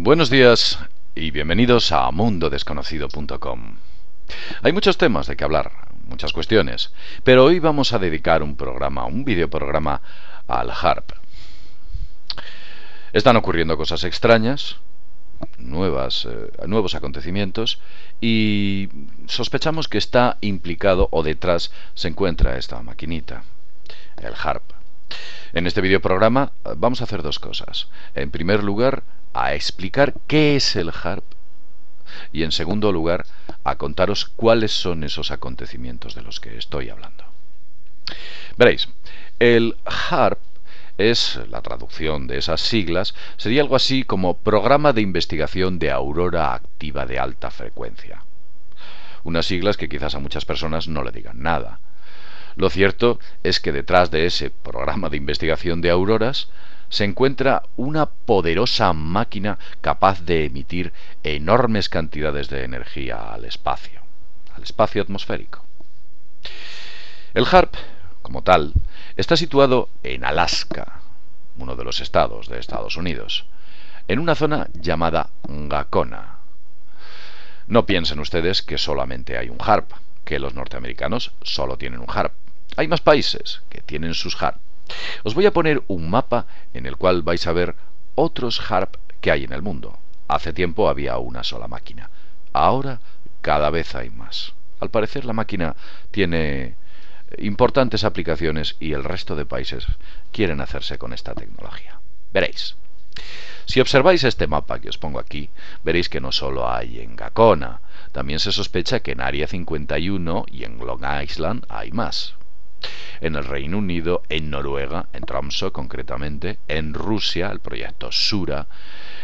Buenos días y bienvenidos a mundodesconocido.com. Hay muchos temas de que hablar, muchas cuestiones, pero hoy vamos a dedicar un programa, un videoprograma al HARP. Están ocurriendo cosas extrañas, nuevas, eh, nuevos acontecimientos y sospechamos que está implicado o detrás se encuentra esta maquinita, el HARP. En este videoprograma eh, vamos a hacer dos cosas. En primer lugar, a explicar qué es el HARP y en segundo lugar, a contaros cuáles son esos acontecimientos de los que estoy hablando. Veréis, el HARP es la traducción de esas siglas, sería algo así como Programa de Investigación de Aurora Activa de Alta Frecuencia. Unas siglas que quizás a muchas personas no le digan nada. Lo cierto es que detrás de ese programa de investigación de auroras se encuentra una poderosa máquina capaz de emitir enormes cantidades de energía al espacio, al espacio atmosférico. El HARP, como tal, está situado en Alaska, uno de los estados de Estados Unidos, en una zona llamada Gacona. No piensen ustedes que solamente hay un HARP, que los norteamericanos solo tienen un HARP. Hay más países que tienen sus HARP. Os voy a poner un mapa en el cual vais a ver otros HARP que hay en el mundo. Hace tiempo había una sola máquina. Ahora cada vez hay más. Al parecer la máquina tiene importantes aplicaciones y el resto de países quieren hacerse con esta tecnología. Veréis. Si observáis este mapa que os pongo aquí, veréis que no solo hay en Gacona, también se sospecha que en Área 51 y en Long Island hay más en el Reino Unido, en Noruega, en Tromsø concretamente, en Rusia, el proyecto Sura,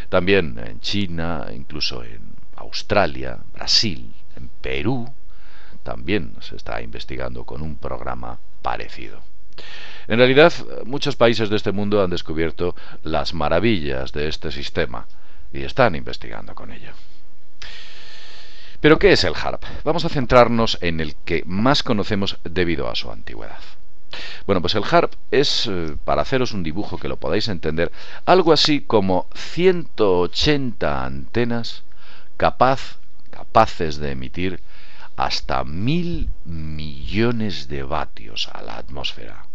también en China, incluso en Australia, Brasil, en Perú, también se está investigando con un programa parecido. En realidad, muchos países de este mundo han descubierto las maravillas de este sistema y están investigando con ello. Pero ¿qué es el HARP? Vamos a centrarnos en el que más conocemos debido a su antigüedad. Bueno, pues el HARP es, eh, para haceros un dibujo que lo podáis entender, algo así como 180 antenas capaz, capaces de emitir hasta mil millones de vatios a la atmósfera.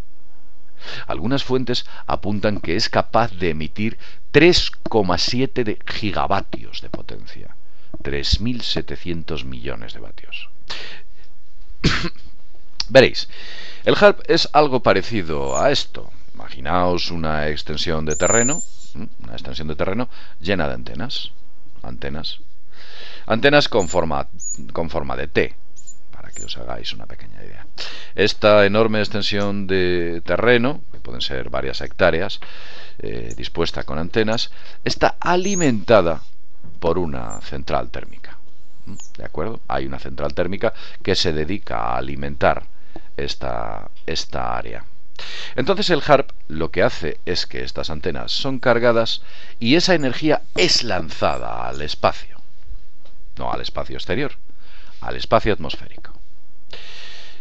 Algunas fuentes apuntan que es capaz de emitir 3,7 gigavatios de potencia. 3.700 millones de vatios. Veréis, el HARP es algo parecido a esto. Imaginaos una extensión de terreno, una extensión de terreno llena de antenas. Antenas. Antenas con forma, con forma de T, para que os hagáis una pequeña idea. Esta enorme extensión de terreno, que pueden ser varias hectáreas, eh, dispuesta con antenas, está alimentada por una central térmica. ¿Mm? ¿De acuerdo? Hay una central térmica que se dedica a alimentar esta, esta área. Entonces el HARP lo que hace es que estas antenas son cargadas y esa energía es lanzada al espacio. No al espacio exterior, al espacio atmosférico.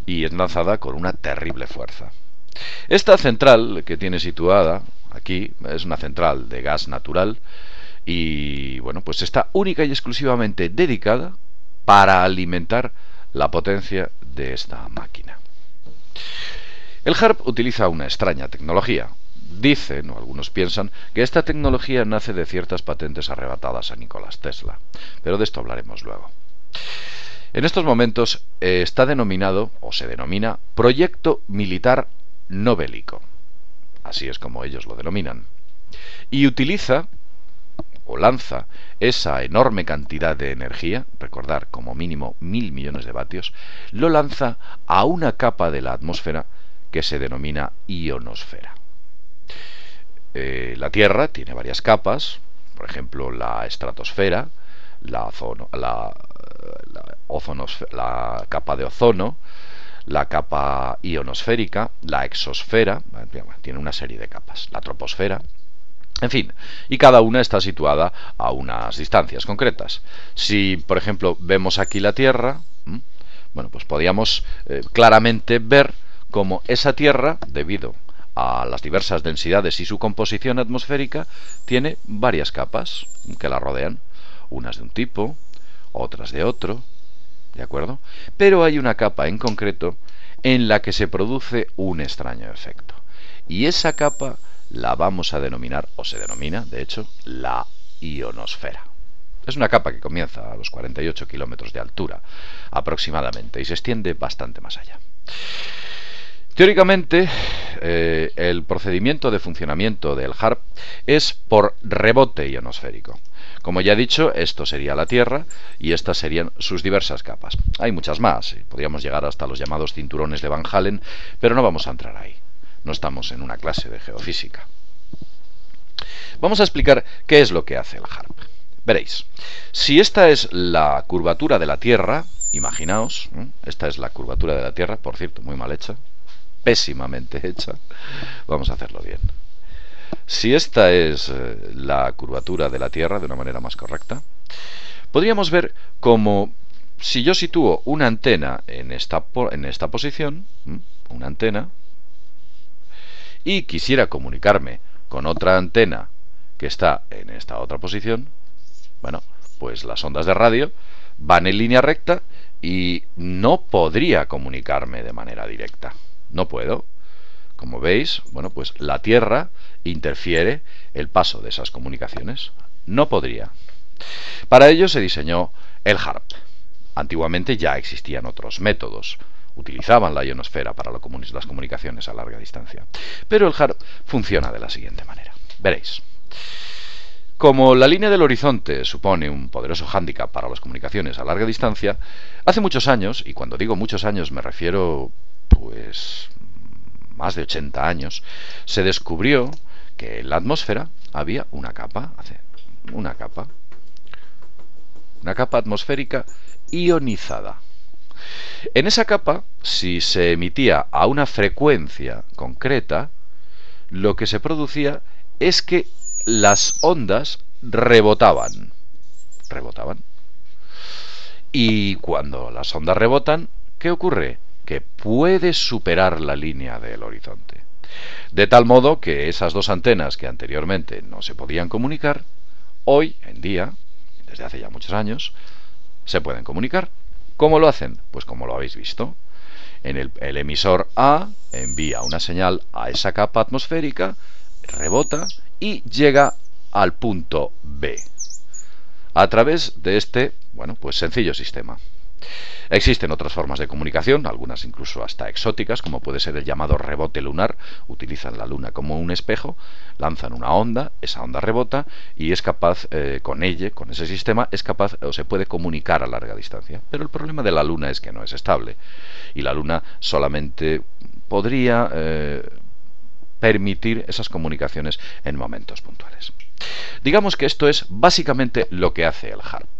Y es lanzada con una terrible fuerza. Esta central que tiene situada aquí es una central de gas natural y bueno, pues está única y exclusivamente dedicada para alimentar la potencia de esta máquina. El HARP utiliza una extraña tecnología. Dicen, o algunos piensan, que esta tecnología nace de ciertas patentes arrebatadas a Nicolás Tesla, pero de esto hablaremos luego. En estos momentos eh, está denominado, o se denomina, Proyecto Militar No Bélico. Así es como ellos lo denominan. Y utiliza o lanza esa enorme cantidad de energía, recordar como mínimo mil millones de vatios, lo lanza a una capa de la atmósfera que se denomina ionosfera. Eh, la Tierra tiene varias capas, por ejemplo la estratosfera, la, la, la capa de ozono, la capa ionosférica, la exosfera, tiene una serie de capas, la troposfera, en fin, y cada una está situada a unas distancias concretas. Si, por ejemplo, vemos aquí la Tierra, bueno, pues podríamos eh, claramente ver cómo esa Tierra, debido a las diversas densidades y su composición atmosférica, tiene varias capas que la rodean, unas de un tipo, otras de otro, ¿de acuerdo? Pero hay una capa en concreto en la que se produce un extraño efecto. Y esa capa la vamos a denominar, o se denomina, de hecho, la ionosfera. Es una capa que comienza a los 48 kilómetros de altura aproximadamente y se extiende bastante más allá. Teóricamente, eh, el procedimiento de funcionamiento del HARP es por rebote ionosférico. Como ya he dicho, esto sería la Tierra y estas serían sus diversas capas. Hay muchas más, podríamos llegar hasta los llamados cinturones de Van Halen, pero no vamos a entrar ahí. No estamos en una clase de geofísica. Vamos a explicar qué es lo que hace el HARP. Veréis, si esta es la curvatura de la Tierra, imaginaos, esta es la curvatura de la Tierra, por cierto, muy mal hecha, pésimamente hecha. Vamos a hacerlo bien. Si esta es eh, la curvatura de la Tierra de una manera más correcta, podríamos ver como si yo sitúo una antena en esta, en esta posición, una antena, y quisiera comunicarme con otra antena que está en esta otra posición, bueno, pues las ondas de radio van en línea recta y no podría comunicarme de manera directa. No puedo. Como veis, bueno, pues la Tierra interfiere el paso de esas comunicaciones. No podría. Para ello se diseñó el HARP. Antiguamente ya existían otros métodos. Utilizaban la ionosfera para las comunicaciones a larga distancia. Pero el HARP funciona de la siguiente manera. Veréis. Como la línea del horizonte supone un poderoso hándicap para las comunicaciones a larga distancia, hace muchos años, y cuando digo muchos años me refiero pues más de 80 años, se descubrió que en la atmósfera había una capa, una capa, una capa atmosférica ionizada. En esa capa, si se emitía a una frecuencia concreta, lo que se producía es que las ondas rebotaban. Rebotaban. Y cuando las ondas rebotan, ¿qué ocurre? que puede superar la línea del horizonte. De tal modo que esas dos antenas que anteriormente no se podían comunicar, hoy en día, desde hace ya muchos años, se pueden comunicar. ¿Cómo lo hacen? Pues como lo habéis visto. En el, el emisor A envía una señal a esa capa atmosférica, rebota y llega al punto B a través de este, bueno, pues sencillo sistema. Existen otras formas de comunicación, algunas incluso hasta exóticas, como puede ser el llamado rebote lunar. Utilizan la luna como un espejo, lanzan una onda, esa onda rebota y es capaz, eh, con ella, con ese sistema, es capaz o se puede comunicar a larga distancia. Pero el problema de la luna es que no es estable y la luna solamente podría eh, permitir esas comunicaciones en momentos puntuales. Digamos que esto es básicamente lo que hace el HARP.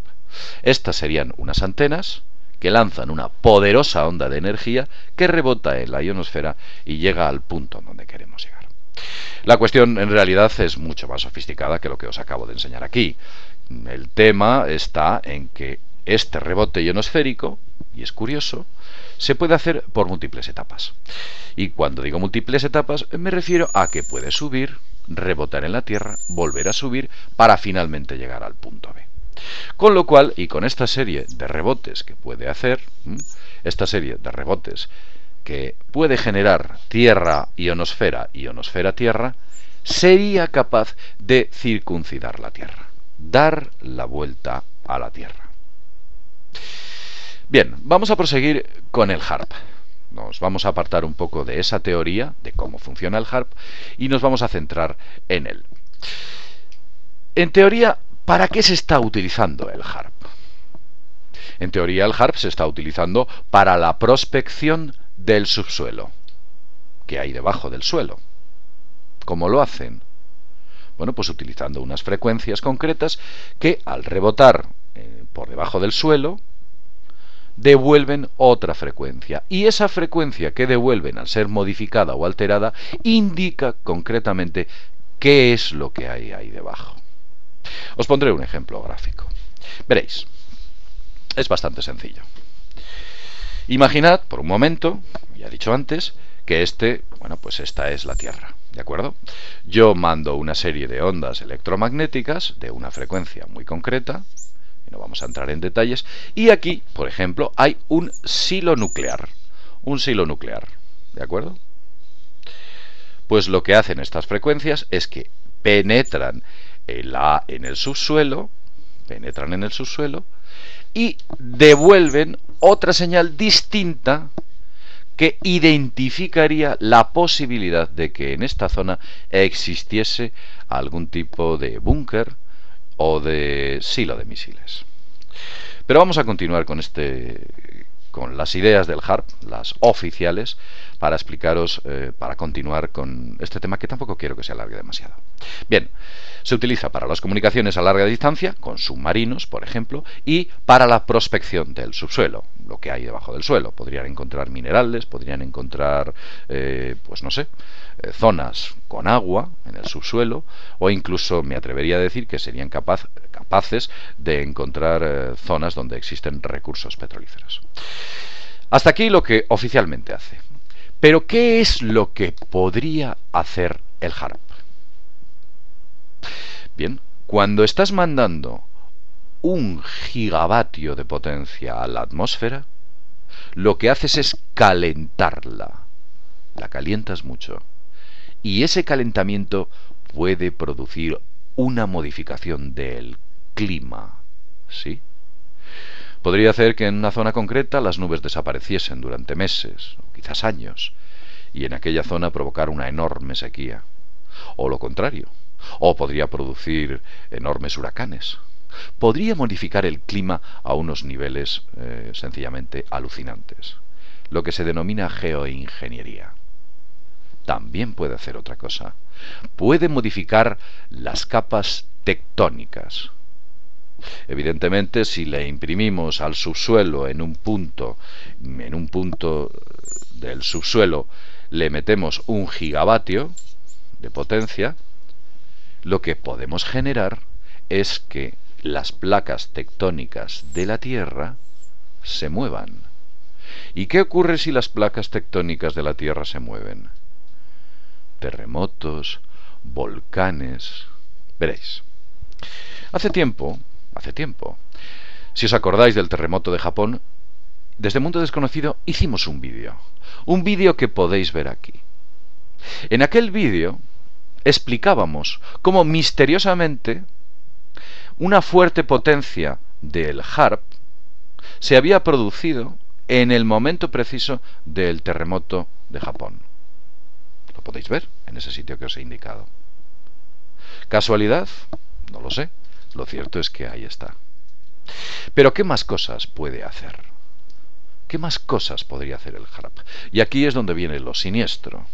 Estas serían unas antenas que lanzan una poderosa onda de energía que rebota en la ionosfera y llega al punto donde queremos llegar. La cuestión en realidad es mucho más sofisticada que lo que os acabo de enseñar aquí. El tema está en que este rebote ionosférico, y es curioso, se puede hacer por múltiples etapas. Y cuando digo múltiples etapas me refiero a que puede subir, rebotar en la Tierra, volver a subir para finalmente llegar al punto B. Con lo cual, y con esta serie de rebotes que puede hacer, esta serie de rebotes que puede generar Tierra, ionosfera, ionosfera, Tierra, sería capaz de circuncidar la Tierra, dar la vuelta a la Tierra. Bien, vamos a proseguir con el HARP. Nos vamos a apartar un poco de esa teoría de cómo funciona el HARP y nos vamos a centrar en él. En teoría, ¿Para qué se está utilizando el HARP? En teoría el HARP se está utilizando para la prospección del subsuelo, que hay debajo del suelo. ¿Cómo lo hacen? Bueno, pues utilizando unas frecuencias concretas que al rebotar eh, por debajo del suelo devuelven otra frecuencia. Y esa frecuencia que devuelven al ser modificada o alterada indica concretamente qué es lo que hay ahí debajo. Os pondré un ejemplo gráfico. Veréis, es bastante sencillo. Imaginad por un momento, ya he dicho antes, que este, bueno, pues esta es la Tierra. ¿De acuerdo? Yo mando una serie de ondas electromagnéticas de una frecuencia muy concreta, y no vamos a entrar en detalles, y aquí, por ejemplo, hay un silo nuclear. Un silo nuclear. ¿De acuerdo? Pues lo que hacen estas frecuencias es que penetran en, la, en el subsuelo, penetran en el subsuelo y devuelven otra señal distinta que identificaría la posibilidad de que en esta zona existiese algún tipo de búnker o de silo de misiles. Pero vamos a continuar con este con las ideas del HARP, las oficiales, para explicaros, eh, para continuar con este tema que tampoco quiero que se alargue demasiado. Bien, se utiliza para las comunicaciones a larga distancia, con submarinos, por ejemplo, y para la prospección del subsuelo, lo que hay debajo del suelo. Podrían encontrar minerales, podrían encontrar, eh, pues no sé, eh, zonas con agua en el subsuelo, o incluso me atrevería a decir que serían capaces de encontrar zonas donde existen recursos petrolíferos. Hasta aquí lo que oficialmente hace. Pero ¿qué es lo que podría hacer el HARP? Bien, cuando estás mandando un gigavatio de potencia a la atmósfera, lo que haces es calentarla. La calientas mucho. Y ese calentamiento puede producir una modificación del clima. ¿Sí? Podría hacer que en una zona concreta las nubes desapareciesen durante meses, o quizás años, y en aquella zona provocar una enorme sequía. O lo contrario, o podría producir enormes huracanes. Podría modificar el clima a unos niveles eh, sencillamente alucinantes, lo que se denomina geoingeniería. También puede hacer otra cosa. Puede modificar las capas tectónicas, Evidentemente, si le imprimimos al subsuelo en un punto, en un punto del subsuelo, le metemos un gigavatio de potencia, lo que podemos generar es que las placas tectónicas de la Tierra se muevan. ¿Y qué ocurre si las placas tectónicas de la Tierra se mueven? Terremotos, volcanes. Veréis. Hace tiempo hace tiempo. Si os acordáis del terremoto de Japón, desde Mundo Desconocido hicimos un vídeo. Un vídeo que podéis ver aquí. En aquel vídeo explicábamos cómo misteriosamente una fuerte potencia del HARP se había producido en el momento preciso del terremoto de Japón. Lo podéis ver en ese sitio que os he indicado. ¿Casualidad? No lo sé. Lo cierto es que ahí está. Pero ¿qué más cosas puede hacer? ¿Qué más cosas podría hacer el HARP? Y aquí es donde viene lo siniestro.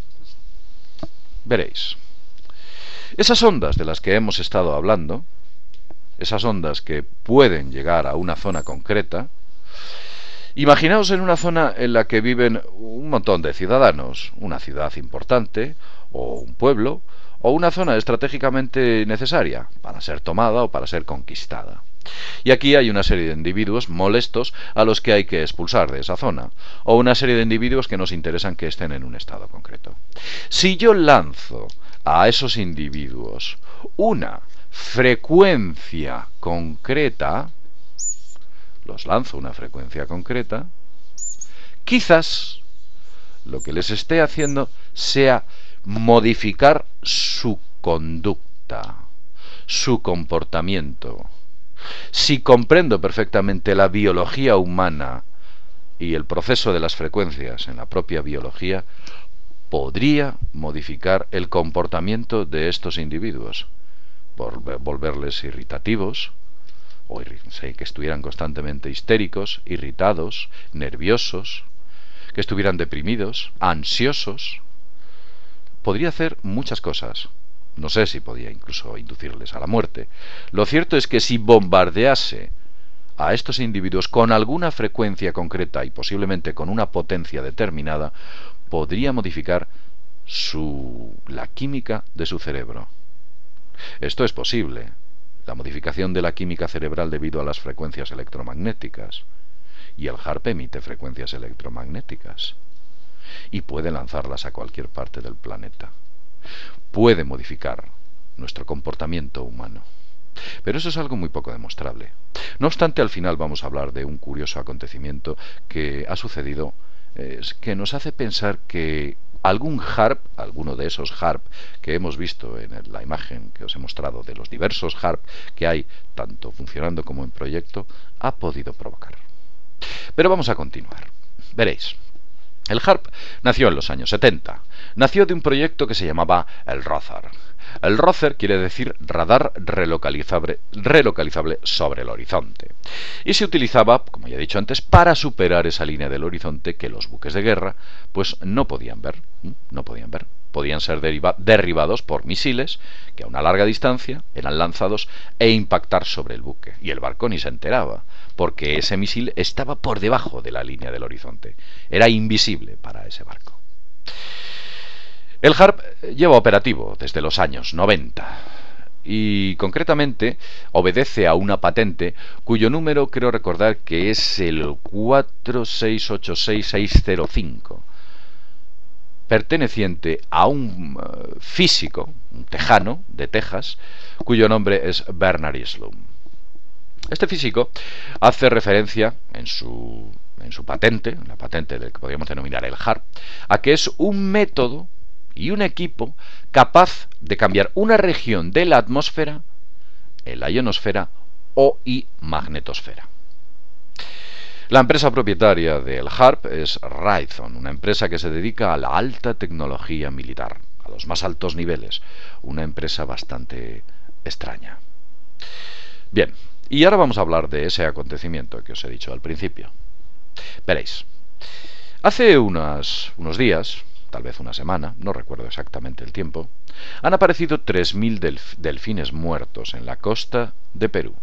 Veréis. Esas ondas de las que hemos estado hablando, esas ondas que pueden llegar a una zona concreta, imaginaos en una zona en la que viven un montón de ciudadanos, una ciudad importante, o un pueblo, o una zona estratégicamente necesaria para ser tomada o para ser conquistada. Y aquí hay una serie de individuos molestos a los que hay que expulsar de esa zona, o una serie de individuos que nos interesan que estén en un estado concreto. Si yo lanzo a esos individuos una frecuencia concreta, los lanzo una frecuencia concreta, quizás lo que les esté haciendo sea modificar su conducta, su comportamiento. Si comprendo perfectamente la biología humana y el proceso de las frecuencias en la propia biología, podría modificar el comportamiento de estos individuos, volverles irritativos, o que estuvieran constantemente histéricos, irritados, nerviosos, que estuvieran deprimidos, ansiosos, podría hacer muchas cosas. No sé si podía incluso inducirles a la muerte. Lo cierto es que si bombardease a estos individuos con alguna frecuencia concreta y posiblemente con una potencia determinada, podría modificar su, la química de su cerebro. Esto es posible, la modificación de la química cerebral debido a las frecuencias electromagnéticas. Y el HARP emite frecuencias electromagnéticas y puede lanzarlas a cualquier parte del planeta. puede modificar nuestro comportamiento humano. Pero eso es algo muy poco demostrable. No obstante, al final vamos a hablar de un curioso acontecimiento que ha sucedido, que nos hace pensar que algún HARP, alguno de esos HARP que hemos visto en la imagen que os he mostrado de los diversos HARP que hay, tanto funcionando como en proyecto, ha podido provocar. Pero vamos a continuar. Veréis. El HARP nació en los años 70. Nació de un proyecto que se llamaba el ROZAR. El ROZAR quiere decir radar relocalizable, relocalizable, sobre el horizonte. Y se utilizaba, como ya he dicho antes, para superar esa línea del horizonte que los buques de guerra pues no podían ver. No podían ver. Podían ser derribados por misiles que a una larga distancia eran lanzados e impactar sobre el buque. Y el barco ni se enteraba porque ese misil estaba por debajo de la línea del horizonte. Era invisible para ese barco. El HARP lleva operativo desde los años 90 y concretamente obedece a una patente cuyo número creo recordar que es el 4686605 perteneciente a un eh, físico, un tejano de Texas, cuyo nombre es Bernard Slum. Este físico hace referencia en su, en su patente, en la patente del que podríamos denominar el HARP, a que es un método y un equipo capaz de cambiar una región de la atmósfera en la ionosfera o y magnetosfera. La empresa propietaria del HARP es Raytheon, una empresa que se dedica a la alta tecnología militar, a los más altos niveles, una empresa bastante extraña. Bien, y ahora vamos a hablar de ese acontecimiento que os he dicho al principio. Veréis, hace unos días, tal vez una semana, no recuerdo exactamente el tiempo, han aparecido 3.000 delfines muertos en la costa de Perú.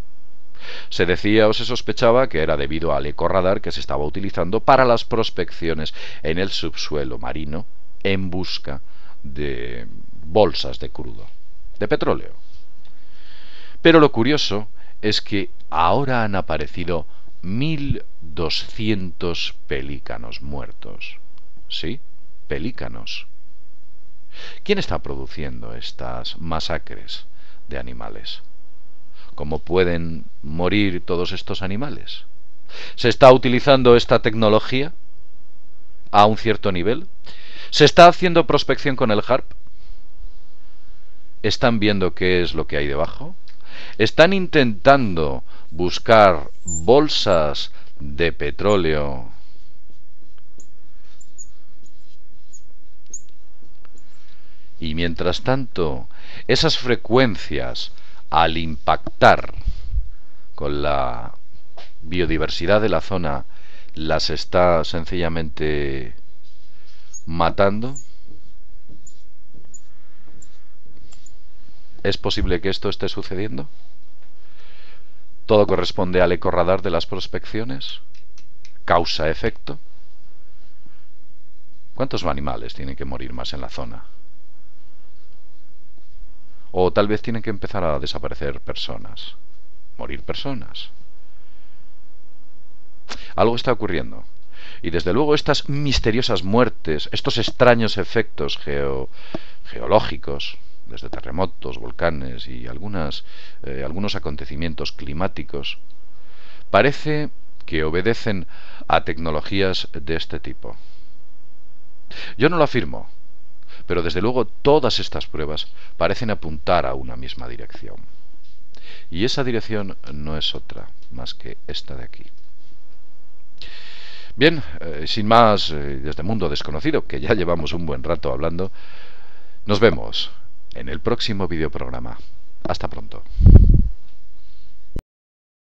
Se decía o se sospechaba que era debido al ecoradar que se estaba utilizando para las prospecciones en el subsuelo marino en busca de bolsas de crudo, de petróleo. Pero lo curioso es que ahora han aparecido 1.200 pelícanos muertos. ¿Sí? Pelícanos. ¿Quién está produciendo estas masacres de animales? ¿Cómo pueden morir todos estos animales? ¿Se está utilizando esta tecnología a un cierto nivel? ¿Se está haciendo prospección con el HARP? ¿Están viendo qué es lo que hay debajo? están intentando buscar bolsas de petróleo y mientras tanto esas frecuencias al impactar con la biodiversidad de la zona las está sencillamente matando ¿Es posible que esto esté sucediendo? ¿Todo corresponde al ecorradar de las prospecciones? ¿Causa-efecto? ¿Cuántos animales tienen que morir más en la zona? O tal vez tienen que empezar a desaparecer personas, morir personas. Algo está ocurriendo. Y desde luego estas misteriosas muertes, estos extraños efectos geológicos, desde terremotos, volcanes y algunas, eh, algunos acontecimientos climáticos, parece que obedecen a tecnologías de este tipo. Yo no lo afirmo, pero desde luego todas estas pruebas parecen apuntar a una misma dirección. Y esa dirección no es otra más que esta de aquí. Bien, eh, sin más, eh, desde Mundo Desconocido, que ya llevamos un buen rato hablando, nos vemos en el próximo videoprograma. Hasta pronto.